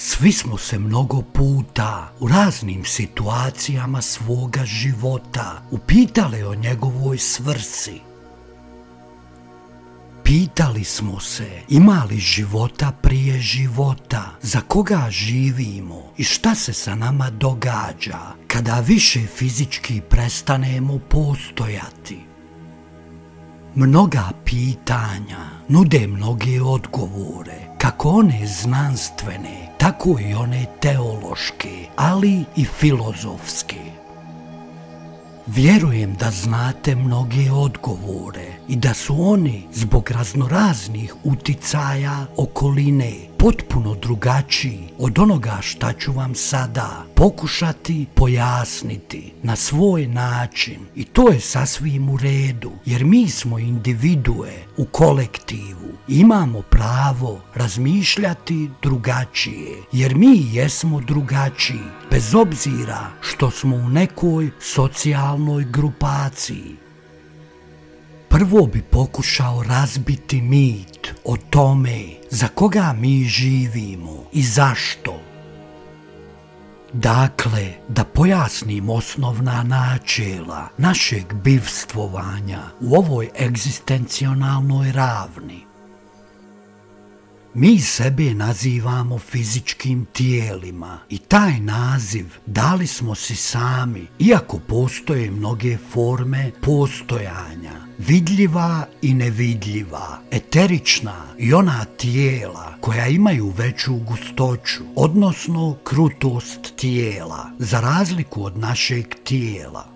Svi smo se mnogo puta u raznim situacijama svoga života upitali o njegovoj svrsi. Pitali smo se ima li života prije života, za koga živimo i šta se sa nama događa kada više fizički prestanemo postojati. Mnoga pitanja nude mnoge odgovore, kako one znanstvene, tako i one teološke, ali i filozofske. Vjerujem da znate mnoge odgovore i da su oni zbog raznoraznih uticaja okoline potpuno drugačiji od onoga šta ću vam sada pokušati pojasniti na svoj način. I to je sasvim u redu jer mi smo individue u kolektivu. Imamo pravo razmišljati drugačije jer mi jesmo drugačiji bez obzira što smo u nekoj socijalnoj grupaciji Prvo bi pokušao razbiti mit o tome za koga mi živimo i zašto. Dakle, da pojasnim osnovna načela našeg bivstvovanja u ovoj egzistencionalnoj ravni. Mi sebe nazivamo fizičkim tijelima i taj naziv dali smo si sami, iako postoje mnoge forme postojanja vidljiva i nevidljiva, eterična i ona tijela koja imaju veću gustoću, odnosno krutost tijela, za razliku od našeg tijela.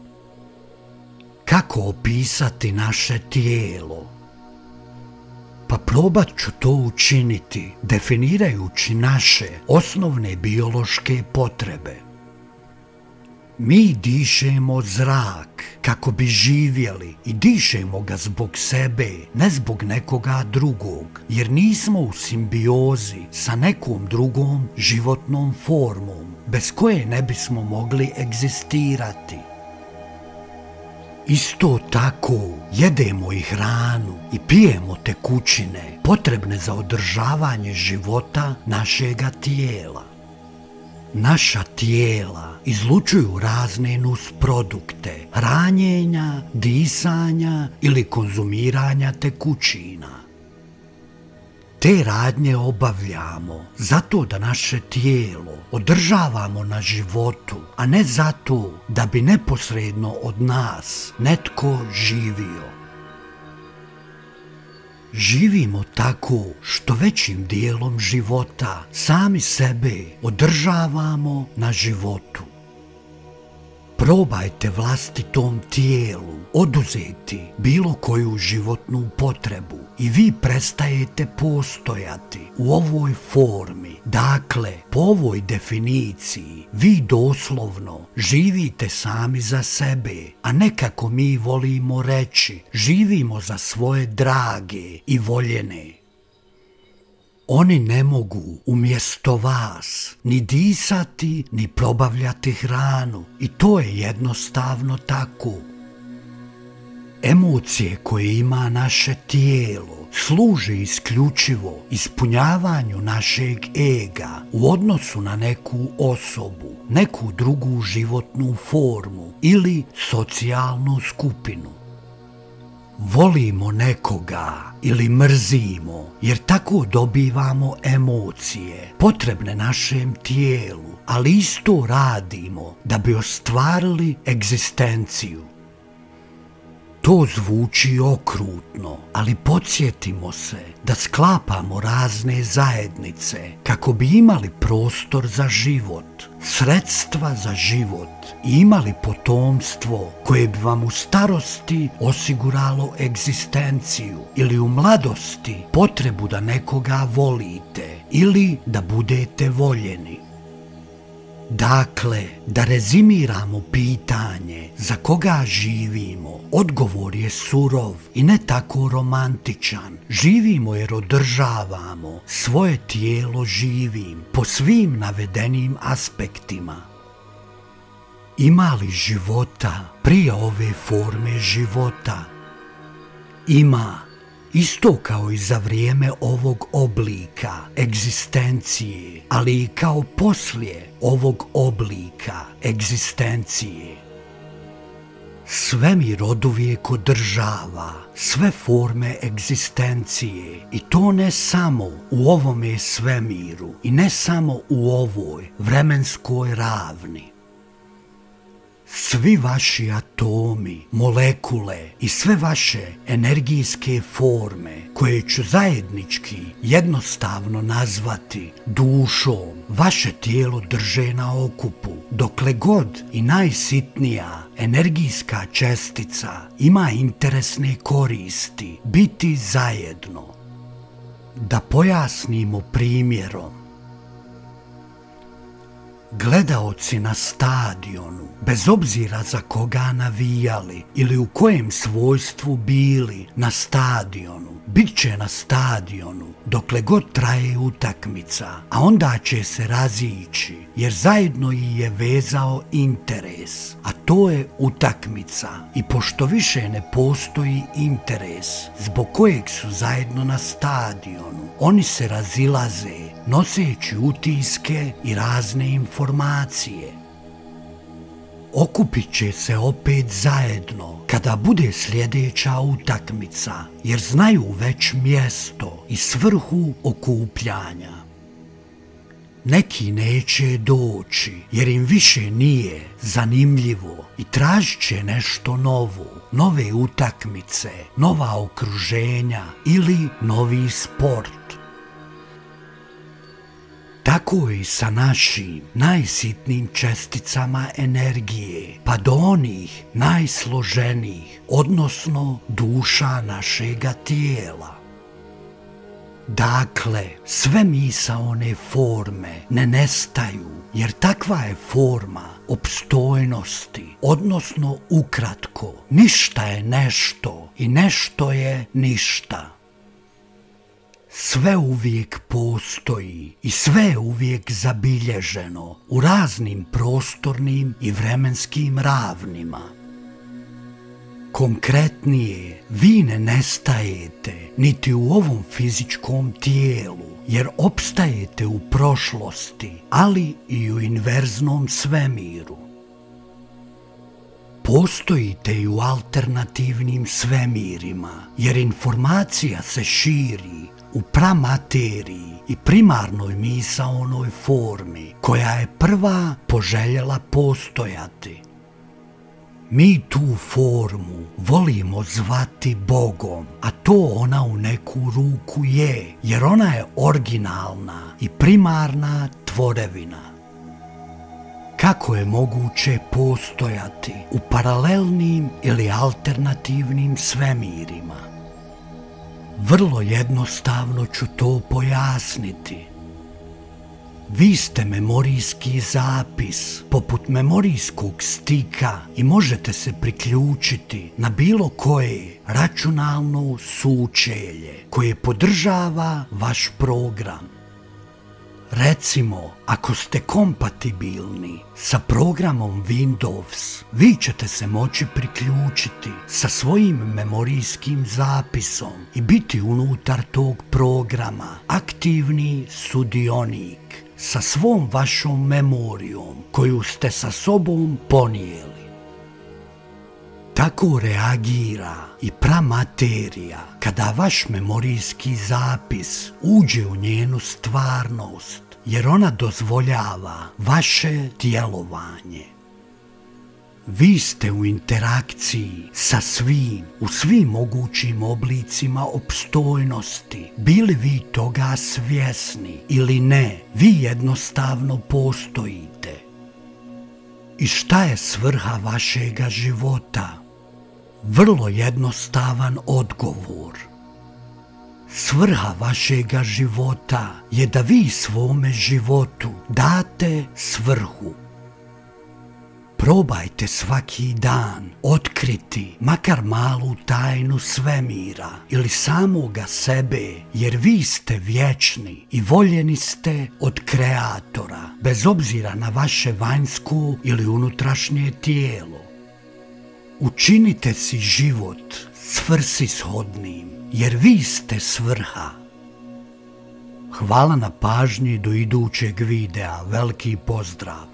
Kako opisati naše tijelo? Probat ću to učiniti definirajući naše osnovne biološke potrebe. Mi dišemo zrak kako bi živjeli i dišemo ga zbog sebe, ne zbog nekoga drugog, jer nismo u simbiozi sa nekom drugom životnom formom, bez koje ne bismo mogli egzistirati. Isto tako jedemo i hranu i pijemo tekućine potrebne za održavanje života našega tijela. Naša tijela izlučuju razne nusprodukte, hranjenja, disanja ili konzumiranja tekućina. Te radnje obavljamo zato da naše tijelo održavamo na životu, a ne zato da bi neposredno od nas netko živio. Živimo tako što većim dijelom života sami sebe održavamo na životu. Probajte vlastitom tijelu oduzeti bilo koju životnu potrebu i vi prestajete postojati u ovoj formi. Dakle, po ovoj definiciji vi doslovno živite sami za sebe, a nekako mi volimo reći živimo za svoje drage i voljene. Oni ne mogu umjesto vas ni disati, ni probavljati hranu i to je jednostavno tako. Emocije koje ima naše tijelo služe isključivo ispunjavanju našeg ega u odnosu na neku osobu, neku drugu životnu formu ili socijalnu skupinu volimo nekoga ili mrzimo jer tako dobivamo emocije potrebne našem tijelu, ali isto radimo da bi ostvarili egzistenciju. To zvuči okrutno, ali podsjetimo se da sklapamo razne zajednice kako bi imali prostor za život, sredstva za život i imali potomstvo koje bi vam u starosti osiguralo egzistenciju ili u mladosti potrebu da nekoga volite ili da budete voljeni. Dakle, da rezimiramo pitanje za koga živimo, odgovor je surov i ne tako romantičan. Živimo jer održavamo svoje tijelo živim po svim navedenim aspektima. Ima li života prije ove forme života? Ima Isto kao i za vrijeme ovog oblika egzistencije, ali i kao poslije ovog oblika egzistencije. Svemir oduvijek održava sve forme egzistencije i to ne samo u ovome svemiru i ne samo u ovoj vremenskoj ravni. Svi vaši atomi, molekule i sve vaše energijske forme koje ću zajednički jednostavno nazvati dušom, vaše tijelo drže na okupu, dokle god i najsitnija energijska čestica ima interesne koristi biti zajedno. Da pojasnimo primjerom, Gledaoci na stadionu, bez obzira za koga navijali ili u kojem svojstvu bili na stadionu, bit će na stadionu dokle god traje utakmica, a onda će se razići, jer zajedno ih je vezao interes, a to je utakmica. I pošto više ne postoji interes zbog kojeg su zajedno na stadionu, oni se razilaze noseći utiske i razne informacije. Okupit će se opet zajedno kada bude sljedeća utakmica, jer znaju već mjesto i svrhu okupljanja. Neki neće doći jer im više nije zanimljivo i tražit će nešto novo, nove utakmice, nova okruženja ili novi sport. Tako i sa našim najsitnijim česticama energije, pa do onih najsloženijih, odnosno duša našega tijela. Dakle, sve misaone forme ne nestaju, jer takva je forma opstojnosti, odnosno ukratko, ništa je nešto i nešto je ništa sve uvijek postoji i sve je uvijek zabilježeno u raznim prostornim i vremenskim ravnima. Konkretnije, vi ne nestajete niti u ovom fizičkom tijelu, jer opstajete u prošlosti, ali i u inverznom svemiru. Postojite i u alternativnim svemirima, jer informacija se širi u pramateriji i primarnoj misaonoj formi koja je prva poželjela postojati. Mi tu formu volimo zvati Bogom, a to ona u neku ruku je, jer ona je originalna i primarna tvorevina. Kako je moguće postojati u paralelnim ili alternativnim svemirima? Vrlo jednostavno ću to pojasniti. Vi ste memorijski zapis, poput memorijskog stika i možete se priključiti na bilo koje računalno sučelje koje podržava vaš program. Recimo, ako ste kompatibilni sa programom Windows, vi ćete se moći priključiti sa svojim memorijskim zapisom i biti unutar tog programa aktivni sudionik sa svom vašom memorijom koju ste sa sobom ponijeli. Tako reagira i pramaterija kada vaš memorijski zapis uđe u njenu stvarnost, jer ona dozvoljava vaše djelovanje. Vi ste u interakciji sa svim, u svim mogućim oblicima opstojnosti. Bili vi toga svjesni ili ne, vi jednostavno postojite. I šta je svrha vašega života? vrlo jednostavan odgovor. Svrha vašega života je da vi svome životu date svrhu. Probajte svaki dan otkriti makar malu tajnu svemira ili samoga sebe, jer vi ste vječni i voljeni ste od kreatora, bez obzira na vaše vanjsko ili unutrašnje tijelo. Učinite si život svrsishodnim, jer vi ste svrha. Hvala na pažnji do idućeg videa, veliki pozdrav!